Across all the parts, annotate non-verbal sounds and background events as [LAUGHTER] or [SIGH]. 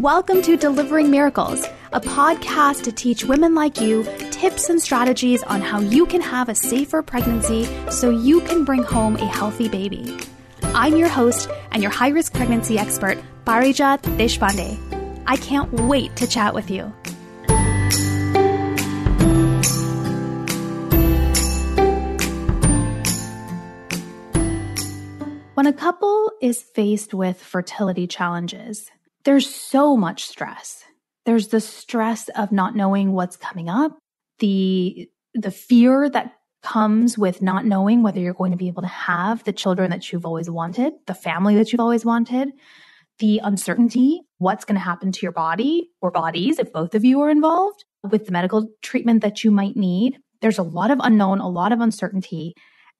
Welcome to Delivering Miracles, a podcast to teach women like you tips and strategies on how you can have a safer pregnancy so you can bring home a healthy baby. I'm your host and your high risk pregnancy expert, Parijat Deshpande. I can't wait to chat with you. When a couple is faced with fertility challenges, there's so much stress. There's the stress of not knowing what's coming up, the the fear that comes with not knowing whether you're going to be able to have the children that you've always wanted, the family that you've always wanted, the uncertainty, what's going to happen to your body or bodies if both of you are involved with the medical treatment that you might need. There's a lot of unknown, a lot of uncertainty,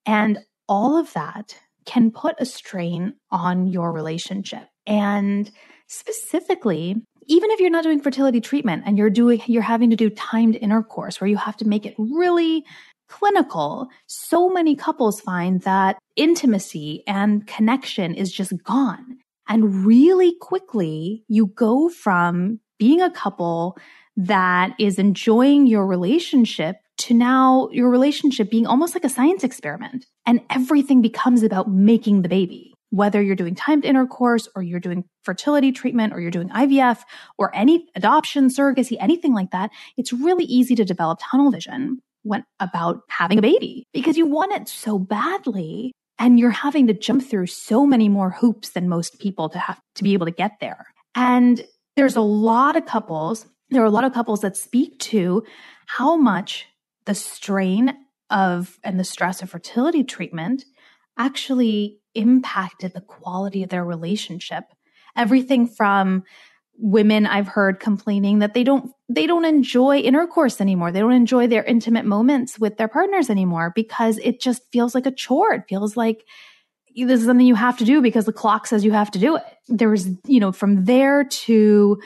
and all of that can put a strain on your relationship. And specifically, even if you're not doing fertility treatment and you're doing you're having to do timed intercourse where you have to make it really clinical, so many couples find that intimacy and connection is just gone. And really quickly, you go from being a couple that is enjoying your relationship to now your relationship being almost like a science experiment and everything becomes about making the baby. Whether you're doing timed intercourse or you're doing fertility treatment or you're doing IVF or any adoption, surrogacy, anything like that, it's really easy to develop tunnel vision when about having a baby because you want it so badly and you're having to jump through so many more hoops than most people to have to be able to get there. And there's a lot of couples, there are a lot of couples that speak to how much the strain of and the stress of fertility treatment actually impacted the quality of their relationship. Everything from women I've heard complaining that they don't they don't enjoy intercourse anymore. They don't enjoy their intimate moments with their partners anymore because it just feels like a chore. It feels like this is something you have to do because the clock says you have to do it. There's, you know, from there to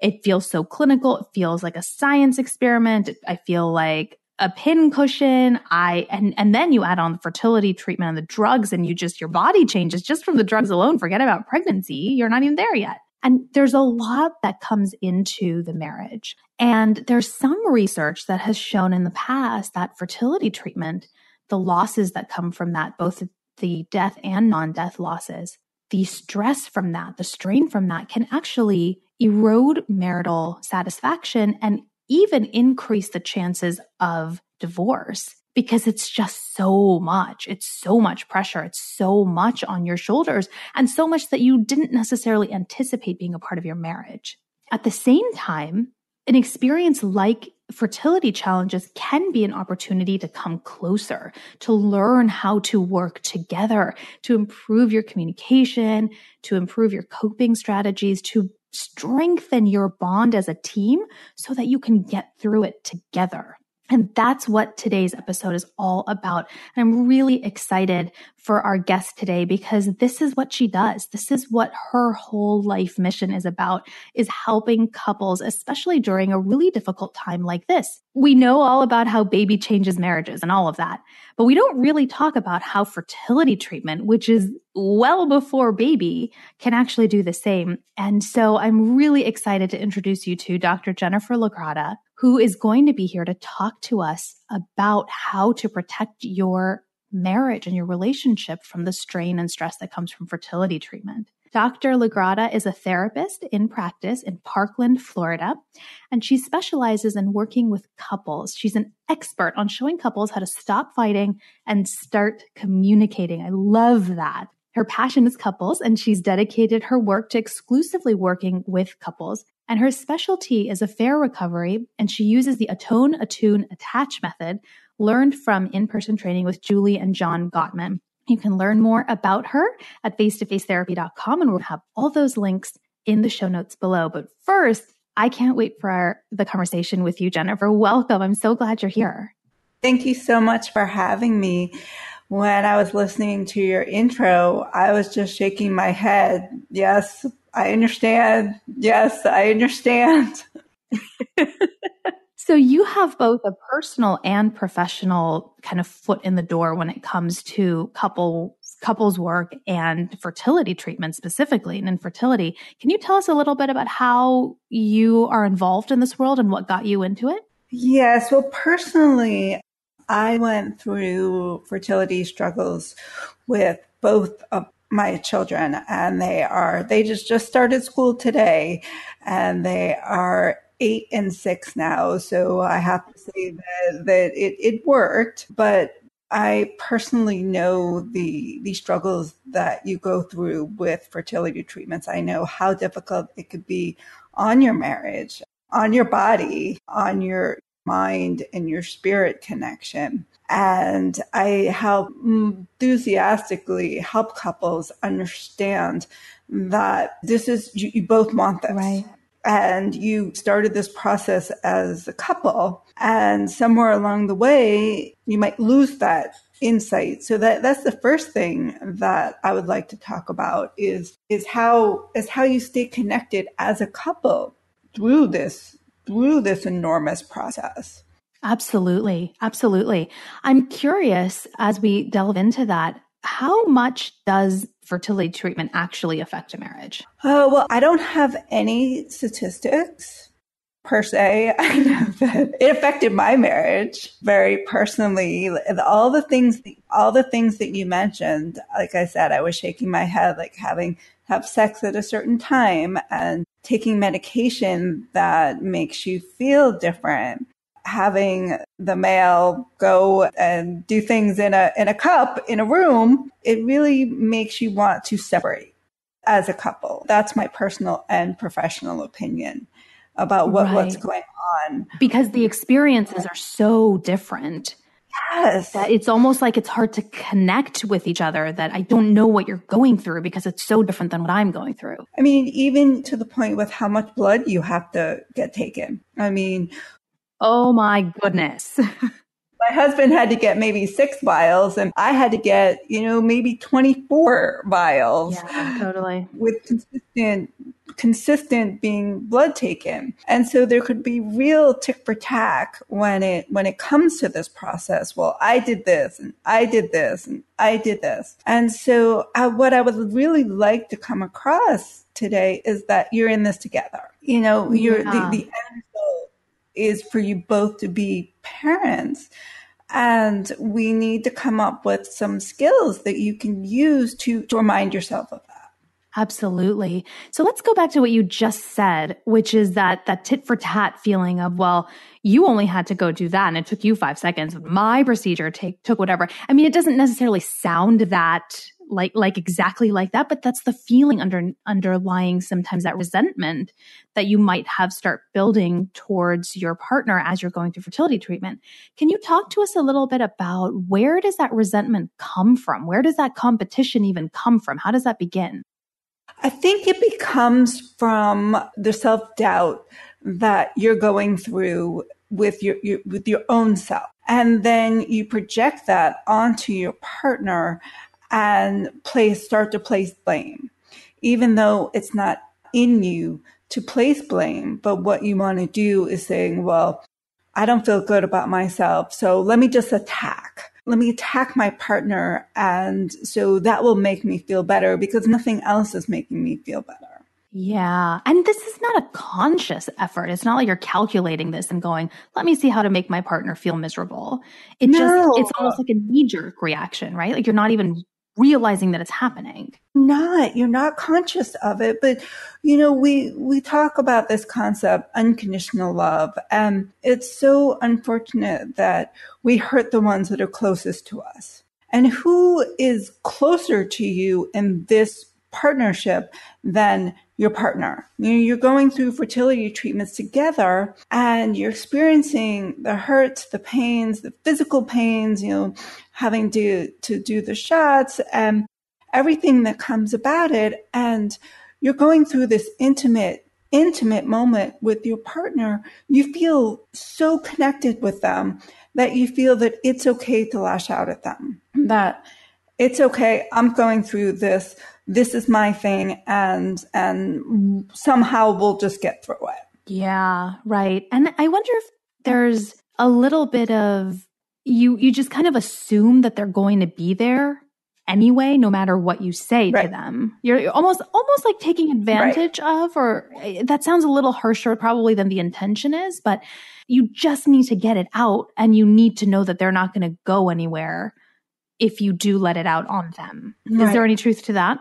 it feels so clinical. It feels like a science experiment. I feel like a pin cushion. I and and then you add on the fertility treatment and the drugs and you just your body changes just from the drugs alone. Forget about pregnancy. You're not even there yet. And there's a lot that comes into the marriage. And there's some research that has shown in the past that fertility treatment the losses that come from that both the death and non-death losses the stress from that the strain from that can actually erode marital satisfaction and even increase the chances of divorce because it's just so much. It's so much pressure. It's so much on your shoulders and so much that you didn't necessarily anticipate being a part of your marriage. At the same time, an experience like fertility challenges can be an opportunity to come closer, to learn how to work together, to improve your communication, to improve your coping strategies, to strengthen your bond as a team so that you can get through it together. And that's what today's episode is all about. And I'm really excited for our guest today because this is what she does. This is what her whole life mission is about is helping couples, especially during a really difficult time like this. We know all about how baby changes marriages and all of that, but we don't really talk about how fertility treatment, which is well before baby, can actually do the same. And so I'm really excited to introduce you to Dr. Jennifer Lagrada who is going to be here to talk to us about how to protect your marriage and your relationship from the strain and stress that comes from fertility treatment. Dr. Lagrada is a therapist in practice in Parkland, Florida, and she specializes in working with couples. She's an expert on showing couples how to stop fighting and start communicating. I love that. Her passion is couples, and she's dedicated her work to exclusively working with couples. And her specialty is affair recovery, and she uses the atone, attune, attach method learned from in person training with Julie and John Gottman. You can learn more about her at face2facetherapy.com, and we'll have all those links in the show notes below. But first, I can't wait for our, the conversation with you, Jennifer. Welcome. I'm so glad you're here. Thank you so much for having me. When I was listening to your intro, I was just shaking my head. Yes, I understand. Yes, I understand. [LAUGHS] so you have both a personal and professional kind of foot in the door when it comes to couples couples work and fertility treatment specifically and infertility. Can you tell us a little bit about how you are involved in this world and what got you into it? Yes. Well, personally, I went through fertility struggles with both of my children and they are they just just started school today and they are eight and six now so i have to say that that it, it worked but I personally know the the struggles that you go through with fertility treatments. I know how difficult it could be on your marriage, on your body, on your mind and your spirit connection. And I help enthusiastically help couples understand that this is you, you both want this. Right. And you started this process as a couple. And somewhere along the way you might lose that insight. So that that's the first thing that i would like to talk about is is how is how you stay connected as a couple through this through this enormous process absolutely absolutely i'm curious as we delve into that how much does fertility treatment actually affect a marriage? Oh, well, I don't have any statistics per se. [LAUGHS] I know that it affected my marriage very personally. All the things, all the things that you mentioned, like I said, I was shaking my head, like having have sex at a certain time and taking medication that makes you feel different having the male go and do things in a in a cup in a room, it really makes you want to separate as a couple. That's my personal and professional opinion about what, right. what's going on. Because the experiences are so different. Yes. That it's almost like it's hard to connect with each other that I don't know what you're going through because it's so different than what I'm going through. I mean, even to the point with how much blood you have to get taken. I mean, Oh my goodness. [LAUGHS] my husband had to get maybe six vials and I had to get, you know, maybe 24 vials. Yeah, totally. With consistent consistent being blood taken. And so there could be real tick for tack when it when it comes to this process. Well, I did this and I did this and I did this. And so I, what I would really like to come across today is that you're in this together. You know, you're yeah. the, the is for you both to be parents. And we need to come up with some skills that you can use to, to remind yourself of that. Absolutely. So let's go back to what you just said, which is that that tit for tat feeling of, well, you only had to go do that and it took you five seconds. My procedure take, took whatever. I mean, it doesn't necessarily sound that like like exactly like that but that's the feeling under underlying sometimes that resentment that you might have start building towards your partner as you're going through fertility treatment. Can you talk to us a little bit about where does that resentment come from? Where does that competition even come from? How does that begin? I think it becomes from the self-doubt that you're going through with your, your with your own self. And then you project that onto your partner and place start to place blame, even though it's not in you to place blame. But what you want to do is saying, well, I don't feel good about myself. So let me just attack. Let me attack my partner. And so that will make me feel better because nothing else is making me feel better. Yeah. And this is not a conscious effort. It's not like you're calculating this and going, let me see how to make my partner feel miserable. It no. just, it's almost like a knee jerk reaction, right? Like you're not even realizing that it's happening not you're not conscious of it but you know we we talk about this concept unconditional love and it's so unfortunate that we hurt the ones that are closest to us and who is closer to you in this partnership than your partner. You're going through fertility treatments together and you're experiencing the hurts, the pains, the physical pains, you know, having to, to do the shots and everything that comes about it. And you're going through this intimate, intimate moment with your partner. You feel so connected with them that you feel that it's okay to lash out at them, that it's okay. I'm going through this this is my thing and and somehow we'll just get through it. Yeah, right. And I wonder if there's a little bit of you you just kind of assume that they're going to be there anyway, no matter what you say right. to them. You're almost, almost like taking advantage right. of, or eh, that sounds a little harsher probably than the intention is, but you just need to get it out and you need to know that they're not going to go anywhere if you do let it out on them. Right. Is there any truth to that?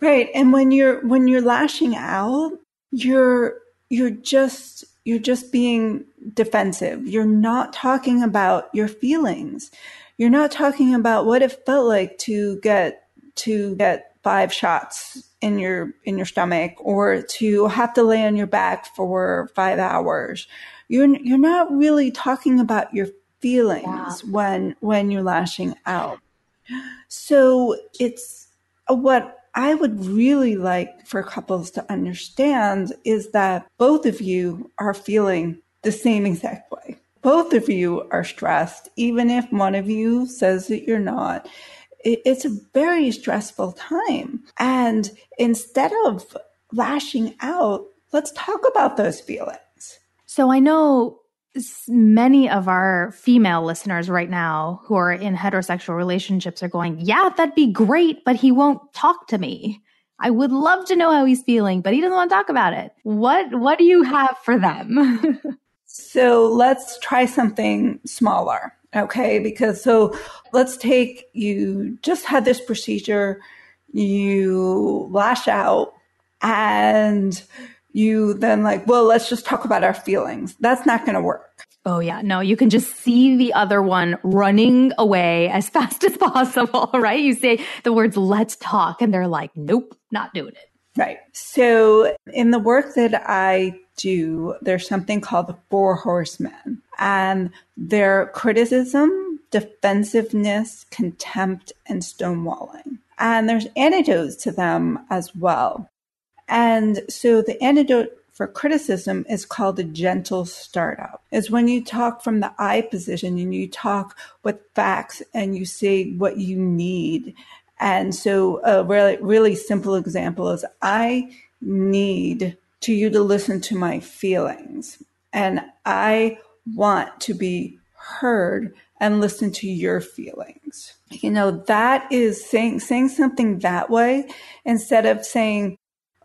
Right. And when you're when you're lashing out, you're you're just you're just being defensive. You're not talking about your feelings. You're not talking about what it felt like to get to get five shots in your in your stomach or to have to lay on your back for 5 hours. You're you're not really talking about your feelings yeah. when when you're lashing out. So it's what I would really like for couples to understand is that both of you are feeling the same exact way. Both of you are stressed, even if one of you says that you're not. It's a very stressful time. And instead of lashing out, let's talk about those feelings. So I know many of our female listeners right now who are in heterosexual relationships are going, Yeah, that'd be great, but he won't talk to me. I would love to know how he's feeling, but he doesn't want to talk about it. What what do you have for them? [LAUGHS] so let's try something smaller. Okay, because so let's take you just had this procedure, you lash out and you then like, well, let's just talk about our feelings. That's not going to work. Oh, yeah. No, you can just see the other one running away as [LAUGHS] fast as possible, [LAUGHS] right? You say the words, let's talk, and they're like, nope, not doing it. Right. So, in the work that I do, there's something called the Four Horsemen, and they're criticism, defensiveness, contempt, and stonewalling. And there's antidotes to them as well. And so the antidote for criticism is called a gentle startup. Is when you talk from the I position and you talk with facts and you say what you need. And so a really, really simple example is I need to you to listen to my feelings. And I want to be heard and listen to your feelings. You know, that is saying, saying something that way instead of saying,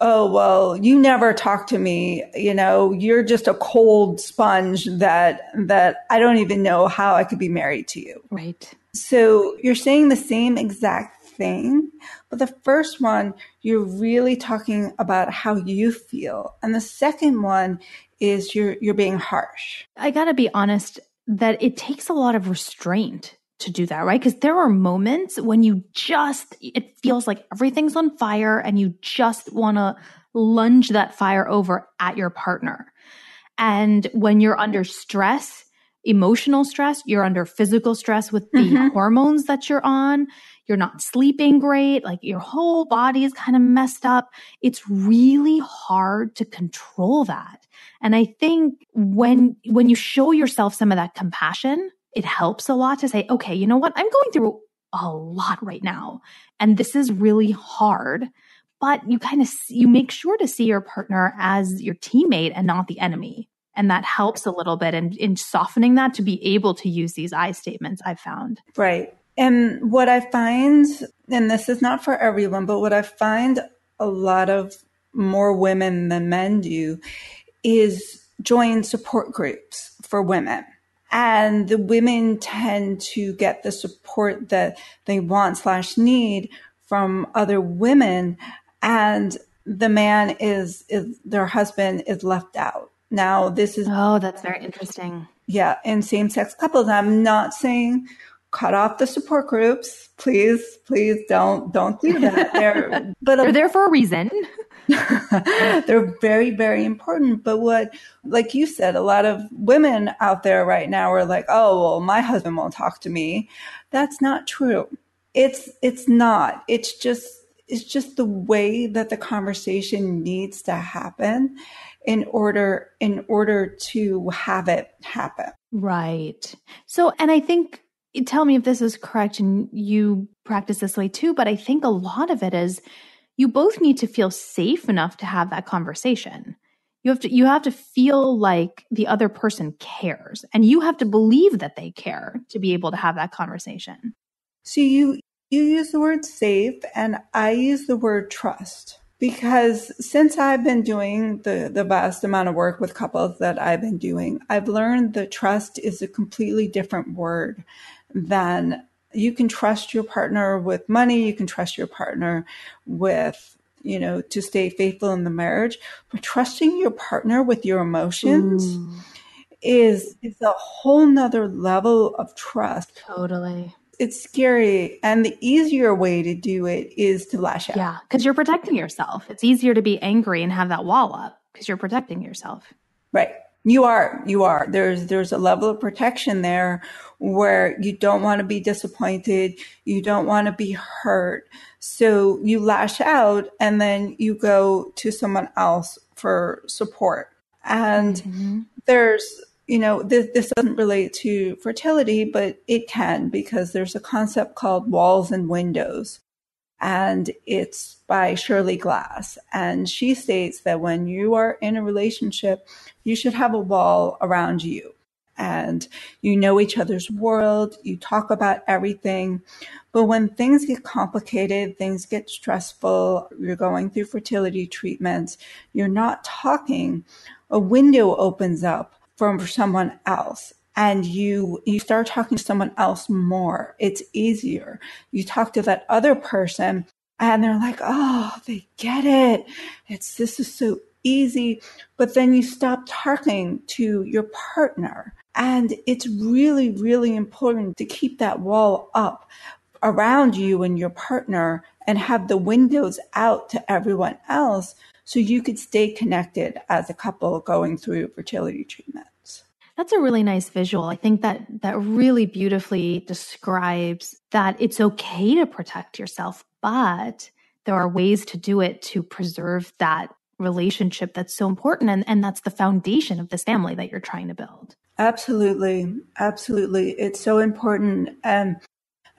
oh well you never talk to me. You know you're just a cold sponge that that i don't even know how i could be married to you. Right. So you're saying the same exact thing but the first one you're really talking about how you feel and the second one is you're you're being harsh i got to be honest that it takes a lot of restraint to do that, right? Because there are moments when you just, it feels like everything's on fire and you just want to lunge that fire over at your partner. And when you're under stress, emotional stress, you're under physical stress with the mm-hmm. hormones that you're on, you're not sleeping great, like your whole body is kind of messed up. It's really hard to control that. And I think when when you show yourself some of that compassion, it helps a lot to say, okay, you know what? I'm going through a lot right now. And this is really hard. But you kind of, you make sure to see your partner as your teammate and not the enemy. And that helps a little bit in, in softening that to be able to use these I statements I've found. Right. And what I find, and this is not for everyone, but what I find a lot of more women than men do is join support groups for women. And the women tend to get the support that they want slash need from other women. And the man is is their husband is left out. Now this is oh that's very interesting. Yeah in same-sex couples i'm not saying cut off the support groups please please don't don't do that they're [LAUGHS] but they're there for a reason [LAUGHS] They're very, very important. But what, like you said, a lot of women out there right now are like, oh, well, my husband won't talk to me. That's not true. It's, it's not. It's just, it's just the way that the conversation needs to happen in order in order to have it happen right so and i think tell me if this is correct and you practice this way too but i think a lot of it is you both need to feel safe enough to have that conversation. You have to you have to feel like the other person cares and you have to believe that they care to be able to have that conversation. So you You use the word safe, and I use the word trust because since I've been doing the, the vast amount of work with couples that I've been doing, I've learned that trust is a completely different word than you can trust your partner with money, you can trust your partner with you know to stay faithful in the marriage but trusting your partner with your emotions Ooh. is is a whole nother level of trust totally it's scary and the easier way to do it is to lash out. Yeah because you're protecting yourself. It's easier to be angry and have that wall up because you're protecting yourself. Right. You are you are. There's there's a level of protection there where you don't want to be disappointed you don't want to be hurt. So you lash out and then you go to someone else for support. And mm-hmm. there's you know, this, this doesn't relate to fertility, but it can because there's a concept called walls and windows. And it's by Shirley Glass. And she states that when you are in a relationship, you should have a wall around you. And you know each other's world, you talk about everything. But when things get complicated, things get stressful, you're going through fertility treatments, you're not talking, a window opens up from someone else and you you start talking to someone else more. It's easier. You talk to that other person and they're like oh they get it. It's this is so easy. But then you stop talking to your partner and it's really really important to keep that wall up around you and your partner and have the windows out to everyone else so you could stay connected as a couple going through fertility treatment that's a really nice visual. I think that that really beautifully describes that it's okay to protect yourself, but there are ways to do it to preserve that relationship that's so important and, and that's the foundation of this family that you're trying to build. Absolutely. Absolutely. It's so important. And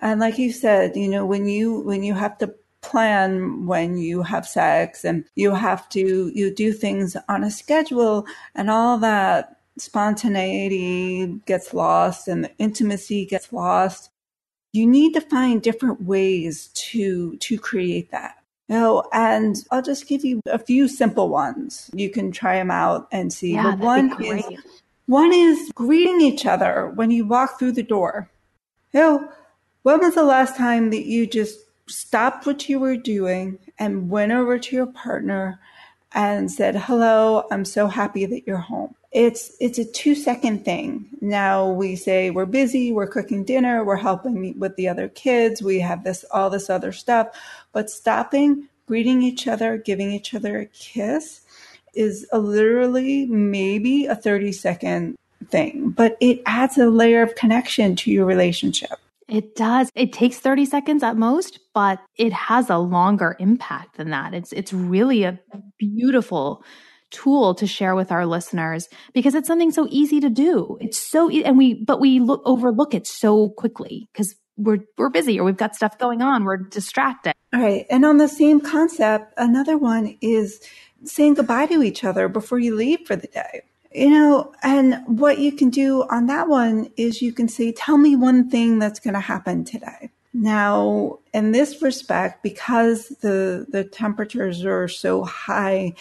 and like you said, you know, when you when you have to plan when you have sex and you have to you do things on a schedule and all that spontaneity gets lost and the intimacy gets lost. You need to find different ways to to create that. You know, and I'll just give you a few simple ones. You can try them out and see. Yeah, one is one is greeting each other when you walk through the door. You know, when was the last time that you just stopped what you were doing and went over to your partner and said, "Hello, I'm so happy that you're home." it's it's a two second thing. Now we say we're busy, we're cooking dinner, we're helping with the other kids, we have this all this other stuff, but stopping, greeting each other, giving each other a kiss is a literally maybe a 30 second thing, but it adds a layer of connection to your relationship. It does. It takes 30 seconds at most, but it has a longer impact than that. It's it's really a beautiful tool to share with our listeners because it's something so easy to do. It's so and we but we look overlook it so quickly because we're we're busy or we've got stuff going on. We're distracted. All right. And on the same concept, another one is saying goodbye to each other before you leave for the day. You know, and what you can do on that one is you can say, tell me one thing that's going to happen today. Now, in this respect, because the, the temperatures are so high,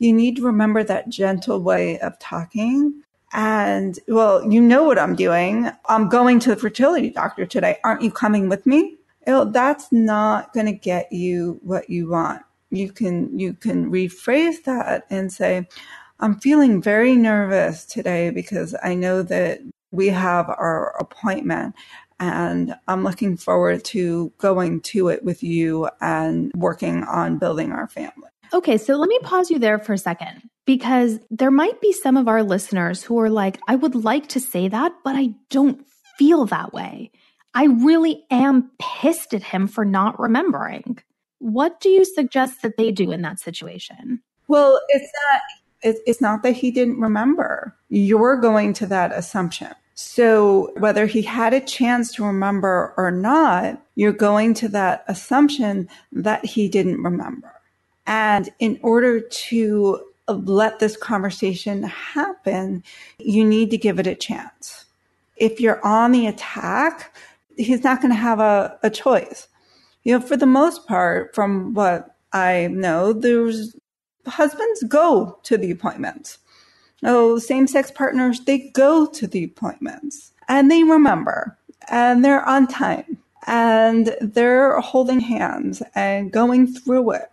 you need to remember that gentle way of talking. And well, you know what I'm doing. I'm going to the fertility doctor today. Aren't you coming with me? that's not going to get you what you want. You can, you can rephrase that and say, I'm feeling very nervous today because I know that we have our appointment and I'm looking forward to going to it with you and working on building our family. Okay, so let me pause you there for a second because there might be some of our listeners who are like, I would like to say that, but I don't feel that way. I really am pissed at him for not remembering. What do you suggest that they do in that situation? Well, it's not it's not that he didn't remember. You're going to that assumption. So whether he had a chance to remember or not, you're going to that assumption that he didn't remember. And in order to let this conversation happen, you need to give it a chance. If you're on the attack, he's not going to have a, a choice. You know, for the most part, from what I know, there's husbands go to the appointments. Oh, same sex partners, they go to the appointments and they remember and they're on time and they're holding hands and going through it.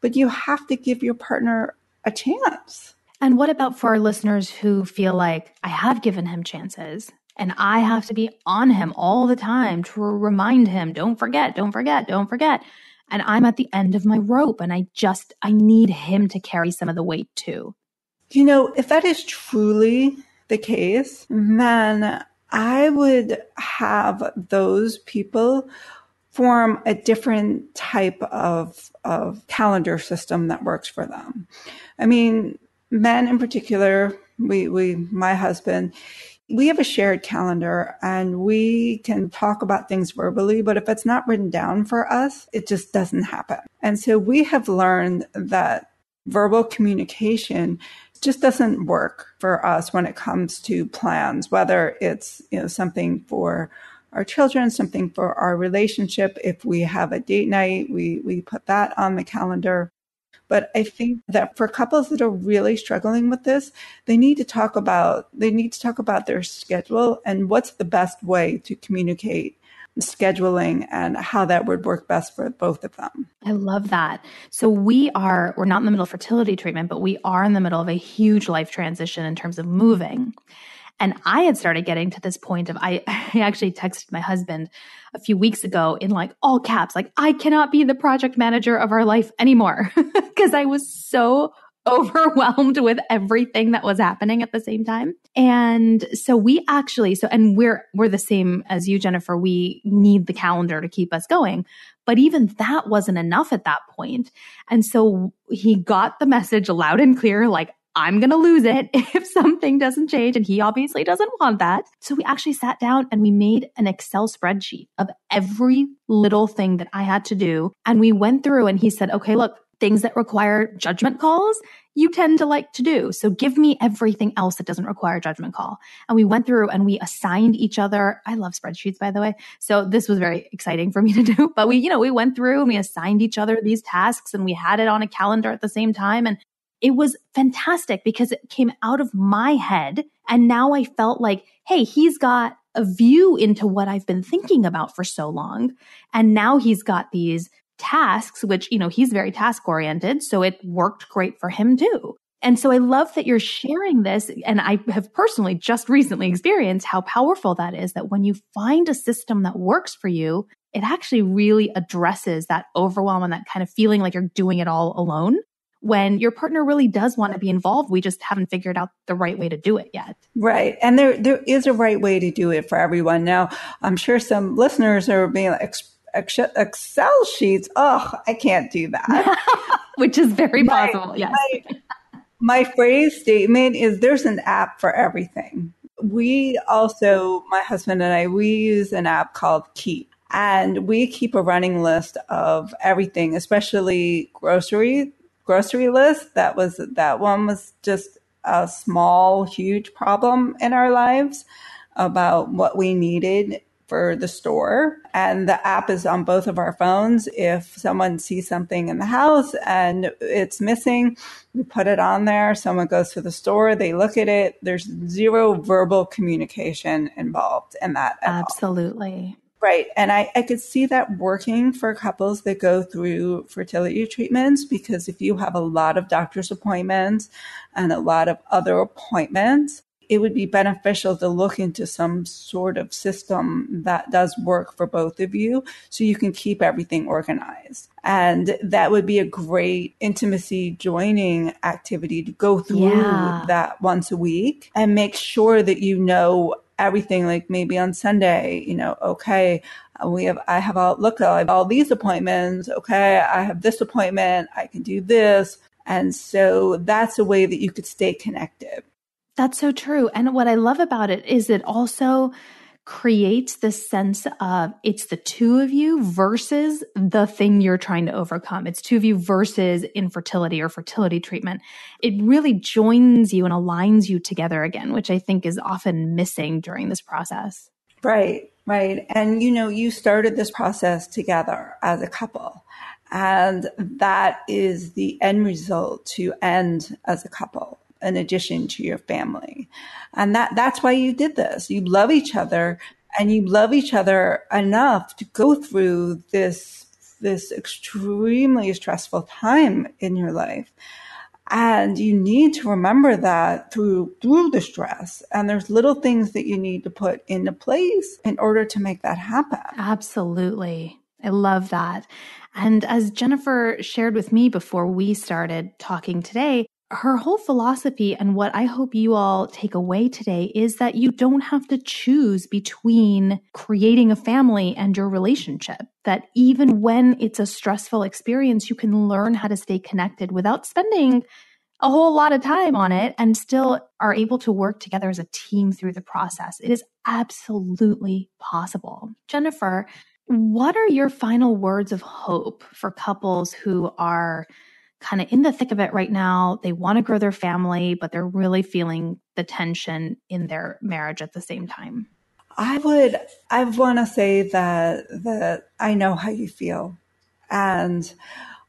But you have to give your partner a chance. And what about for our listeners who feel like I have given him chances and I have to be on him all the time to remind him, don't forget, don't forget, don't forget. And I'm at the end of my rope and I just, I need him to carry some of the weight too. You know, if that is truly the case, mm-hmm. then I would have those people form a different type of, of calendar system that works for them. I mean, men in particular, we, we, my husband, we have a shared calendar and we can talk about things verbally, but if it's not written down for us, it just doesn't happen. And so we have learned that verbal communication just doesn't work for us when it comes to plans, whether it's, you know, something for our children, something for our relationship. If we have a date night, we, we put that on the calendar. But I think that for couples that are really struggling with this, they need to talk about, they need to talk about their schedule and what's the best way to communicate scheduling and how that would work best for both of them. I love that. So we are we're not in the middle of fertility treatment, but we are in the middle of a huge life transition in terms of moving. And I had started getting to this point of I, [LAUGHS] I actually texted my husband a few weeks ago in like all caps, like, I cannot be the project manager of our life anymore. [LAUGHS] Cause I was so overwhelmed with everything that was happening at the same time. And so we actually, so, and we're, we're the same as you, Jennifer. We need the calendar to keep us going. But even that wasn't enough at that point. And so he got the message loud and clear, like, I'm going to lose it [LAUGHS] if something doesn't change. And he obviously doesn't want that. So we actually sat down and we made an Excel spreadsheet of every little thing that I had to do. And we went through and he said, okay, look, things that require judgment calls, you tend to like to do. So give me everything else that doesn't require judgment call. And we went through and we assigned each other. I love spreadsheets, by the way. So this was very exciting for me to do. [LAUGHS] But we, you know, we went through and we assigned each other these tasks and we had it on a calendar at the same time. And it was fantastic because it came out of my head. And now I felt like, hey, he's got a view into what I've been thinking about for so long. And now he's got these tasks, which, you know, he's very task oriented. So it worked great for him too. And so I love that you're sharing this. And I have personally just recently experienced how powerful that is that when you find a system that works for you, it actually really addresses that overwhelm and that kind of feeling like you're doing it all alone when your partner really does want to be involved. We just haven't figured out the right way to do it yet. Right. And there, there is a right way to do it for everyone. Now, I'm sure some listeners are being like, Excel sheets. Oh, I can't do that. [LAUGHS] Which is very my, possible. Yes. My, my phrase statement is there's an app for everything. We also, my husband and I, we use an app called Keep. And we keep a running list of everything, especially grocery grocery list. That was that one was just a small, huge problem in our lives about what we needed for the store. And the app is on both of our phones. If someone sees something in the house and it's missing, we put it on there. Someone goes to the store, they look at it. There's zero verbal communication involved in that. Absolutely. All. Right. And I, I could see that working for couples that go through fertility treatments because if you have a lot of doctor's appointments and a lot of other appointments, it would be beneficial to look into some sort of system that does work for both of you so you can keep everything organized. And that would be a great intimacy joining activity to go through yeah. that once a week and make sure that you know everything like maybe on Sunday, you know, okay, we have I have all look I have all these appointments, okay, I have this appointment, I can do this. And so that's a way that you could stay connected. That's so true. And what I love about it is it also creates this sense of it's the two of you versus the thing you're trying to overcome. It's two of you versus infertility or fertility treatment. It really joins you and aligns you together again, which I think is often missing during this process. Right. Right. And, you know, you started this process together as a couple. And that is the end result to end as a couple in addition to your family. And that, that's why you did this. You love each other and you love each other enough to go through this, this extremely stressful time in your life. And you need to remember that through, through the stress. And there's little things that you need to put into place in order to make that happen. Absolutely. I love that. And as Jennifer shared with me before we started talking today, her whole philosophy and what I hope you all take away today is that you don't have to choose between creating a family and your relationship. That even when it's a stressful experience, you can learn how to stay connected without spending a whole lot of time on it and still are able to work together as a team through the process. It is absolutely possible. Jennifer, what are your final words of hope for couples who are kind of in the thick of it right now. They want to grow their family, but they're really feeling the tension in their marriage at the same time. I would I want to say that that I know how you feel. And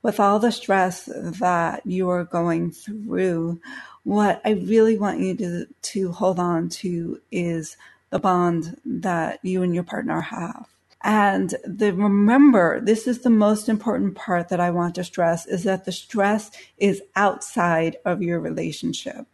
with all the stress that you are going through, what I really want you to to hold on to is the bond that you and your partner have. And the remember, this is the most important part that I want to stress is that the stress is outside of your relationship.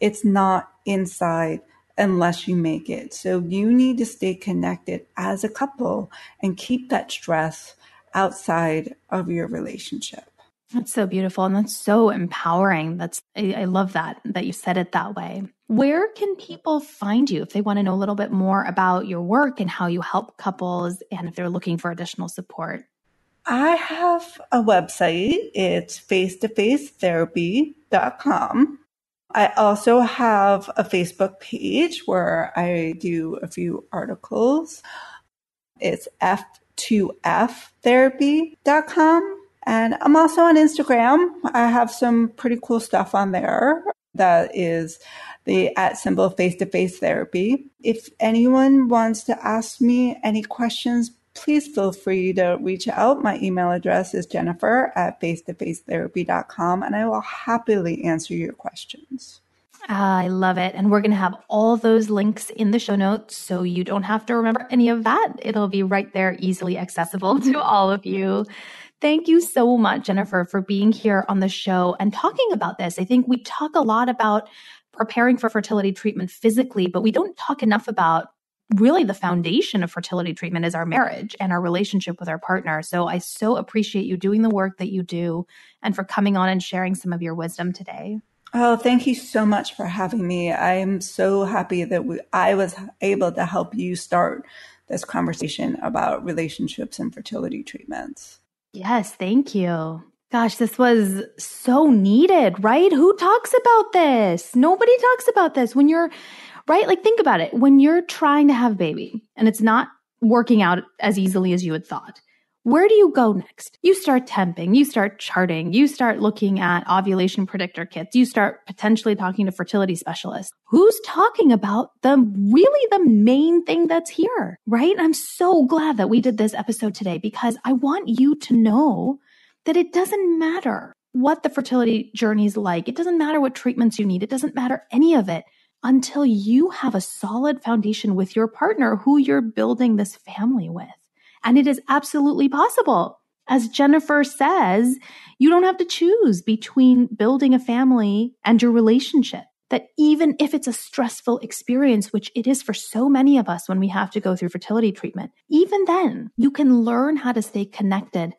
It's not inside unless you make it. So you need to stay connected as a couple and keep that stress outside of your relationship. That's so beautiful and that's so empowering. That's I, I, love that that you said it that way. Where can people find you if they want to know a little bit more about your work and how you help couples and if they're looking for additional support? I have a website. It's face to face therapy.com. I also have a Facebook page where I do a few articles. It's f2ftherapy.com. And I'm also on Instagram. I have some pretty cool stuff on there that is the at symbol face to face therapy. If anyone wants to ask me any questions, please feel free to reach out. My email address is jennifer at face to face therapy.com and I will happily answer your questions. Ah, I love it. And we're going to have all those links in the show notes so you don't have to remember any of that. It'll be right there, easily accessible [LAUGHS] to all of you. Thank you so much, Jennifer, for being here on the show and talking about this. I think we talk a lot about preparing for fertility treatment physically, but we don't talk enough about really the foundation of fertility treatment is our marriage and our relationship with our partner. So I so appreciate you doing the work that you do and for coming on and sharing some of your wisdom today. Oh, thank you so much for having me. I am so happy that we, I was able to help you start this conversation about relationships and fertility treatments. Yes, thank you. Gosh, this was so needed, right? Who talks about this? Nobody talks about this when you're, right? Like, think about it. When you're trying to have a baby and it's not working out as easily as you had thought, where do you go next? You start temping, you start charting, you start looking at ovulation predictor kits, you start potentially talking to fertility specialists. Who's talking about the really the main thing that's here, right? I'm so glad that we did this episode today because I want you to know that it doesn't matter what the fertility journey is like. It doesn't matter what treatments you need. It doesn't matter any of it until you have a solid foundation with your partner who you're building this family with. And it is absolutely possible. As Jennifer says, you don't have to choose between building a family and your relationship. That even if it's a stressful experience, which it is for so many of us when we have to go through fertility treatment, even then you can learn how to stay connected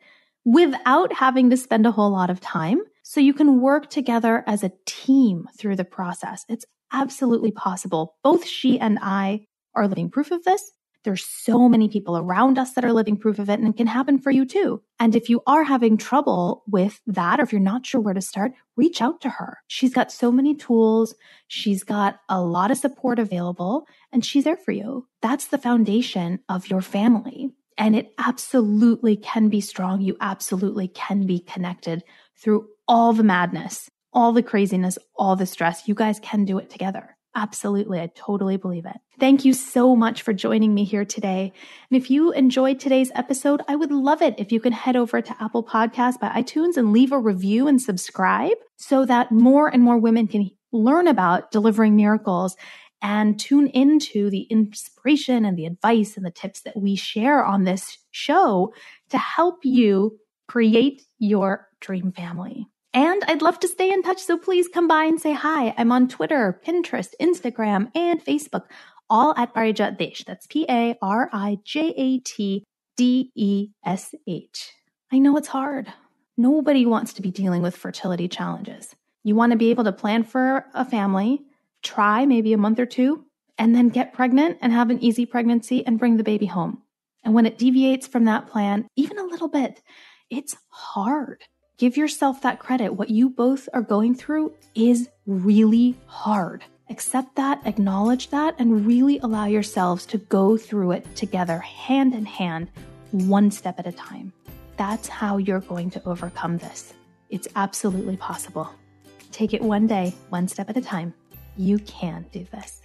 without having to spend a whole lot of time. So you can work together as a team through the process. It's absolutely possible. Both she and I are living proof of this. There's so many people around us that are living proof of it and it can happen for you too. And if you are having trouble with that, or if you're not sure where to start, reach out to her. She's got so many tools. She's got a lot of support available and she's there for you. That's the foundation of your family. And it absolutely can be strong. You absolutely can be connected through all the madness, all the craziness, all the stress. You guys can do it together. Absolutely. I totally believe it. Thank you so much for joining me here today. And if you enjoyed today's episode, I would love it if you could head over to Apple Podcasts by iTunes and leave a review and subscribe so that more and more women can learn about delivering miracles and tune into the inspiration and the advice and the tips that we share on this show to help you create your dream family. And I'd love to stay in touch, so please come by and say hi. I'm on Twitter, Pinterest, Instagram, and Facebook, all at Parijat Desh. That's P A R I J A T D E S H. I know it's hard. Nobody wants to be dealing with fertility challenges. You want to be able to plan for a family, try maybe a month or two, and then get pregnant and have an easy pregnancy and bring the baby home. And when it deviates from that plan, even a little bit, it's hard. Give yourself that credit. What you both are going through is really hard. Accept that, acknowledge that, and really allow yourselves to go through it together, hand in hand, one step at a time. That's how you're going to overcome this. It's absolutely possible. Take it one day, one step at a time. You can do this.